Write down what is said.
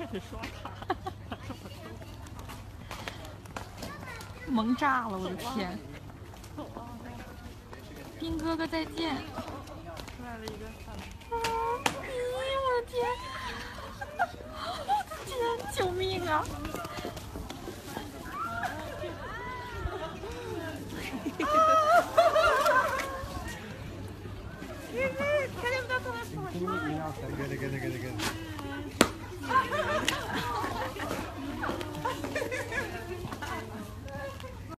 开始刷卡，萌炸了！我的天，兵哥哥再见！啊！咦，我的天！我的天，啊！个！